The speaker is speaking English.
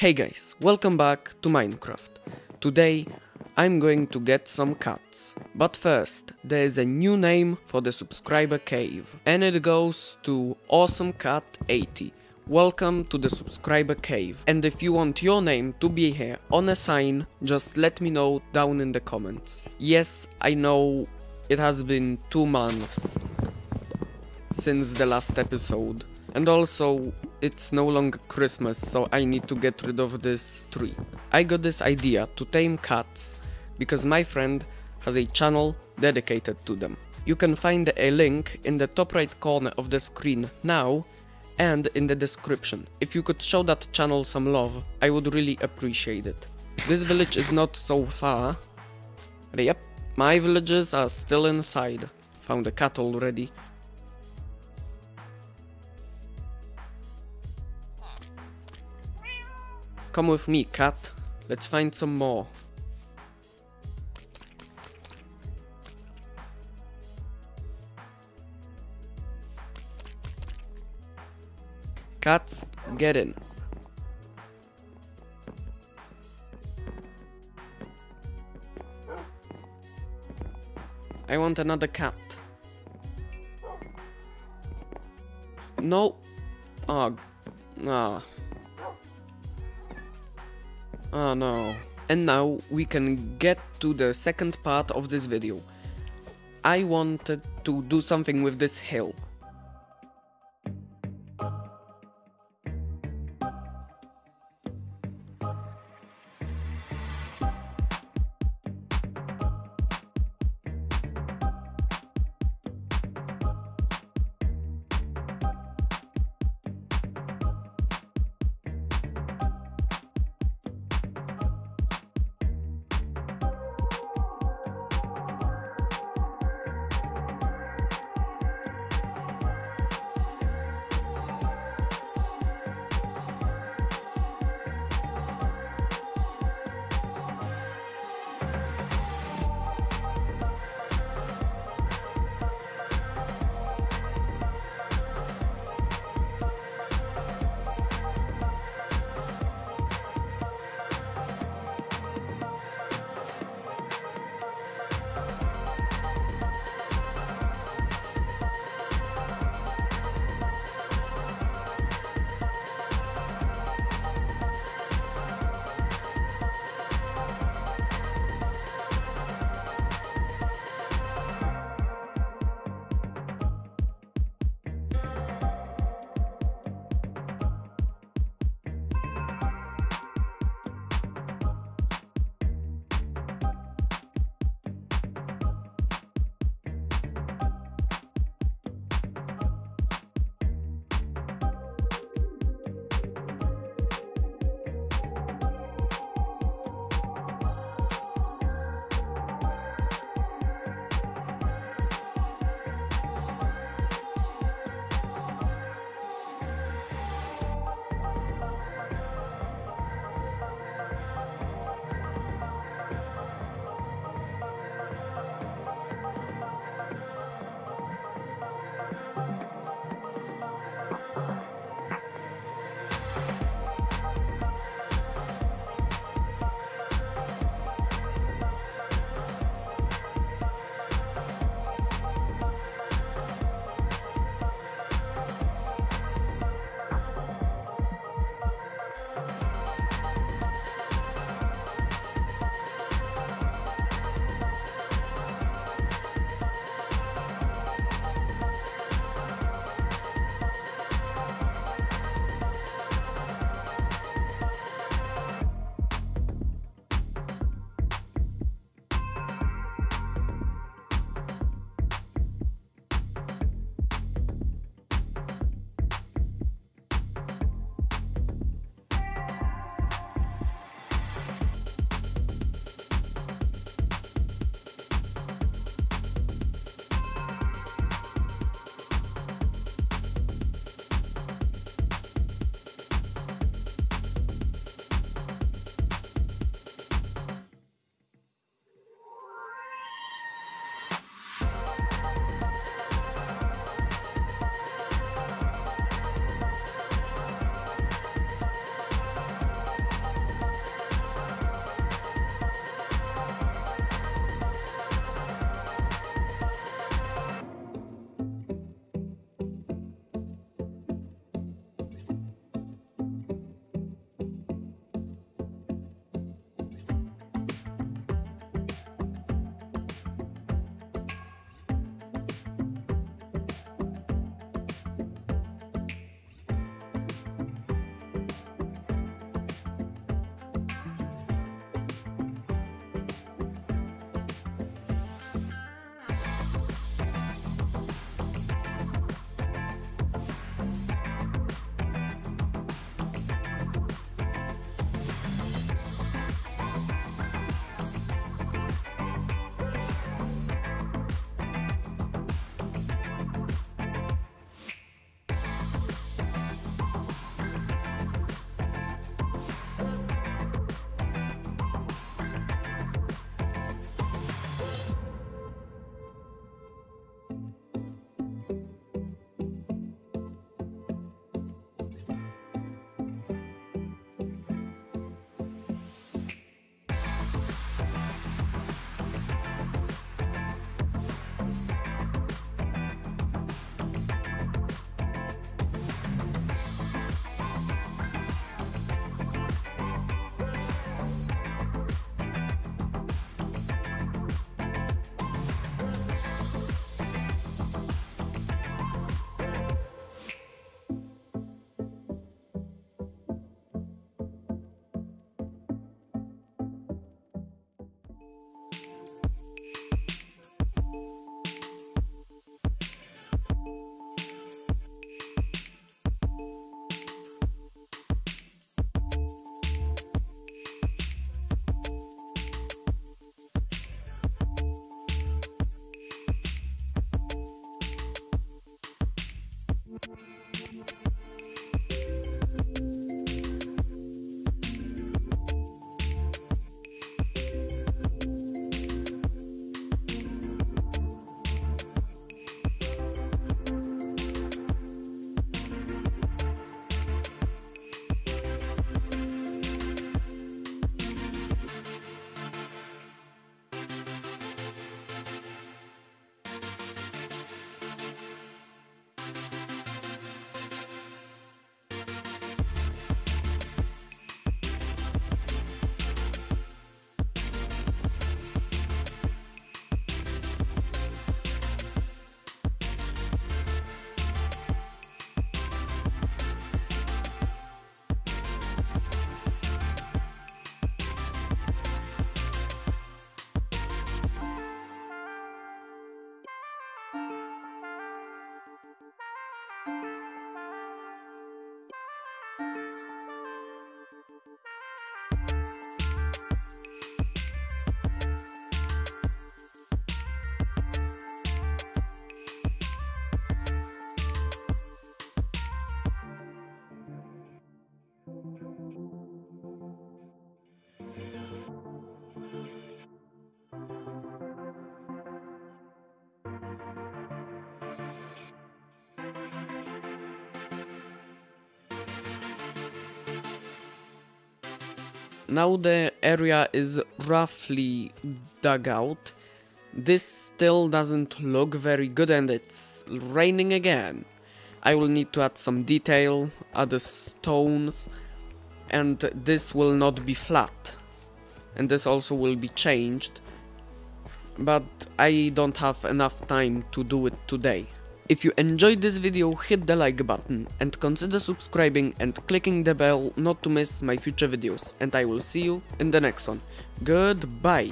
Hey guys, welcome back to Minecraft. Today I'm going to get some cats. But first, there is a new name for the subscriber cave, and it goes to AwesomeCat80. Welcome to the subscriber cave, and if you want your name to be here on a sign, just let me know down in the comments. Yes, I know it has been two months since the last episode, and also it's no longer Christmas, so I need to get rid of this tree. I got this idea to tame cats because my friend has a channel dedicated to them. You can find a link in the top right corner of the screen now and in the description. If you could show that channel some love, I would really appreciate it. This village is not so far. Yep, my villages are still inside. Found a cat already. Come with me, cat. Let's find some more. Cats, get in. I want another cat. No. Oh. Ah. Oh Ah, no. And now we can get to the second part of this video. I wanted to do something with this hill. Now the area is roughly dug out. This still doesn't look very good and it's raining again. I will need to add some detail, add stones, and this will not be flat. And this also will be changed, but I don't have enough time to do it today. If you enjoyed this video, hit the like button and consider subscribing and clicking the bell not to miss my future videos and I will see you in the next one. Goodbye!